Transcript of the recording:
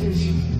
igreja.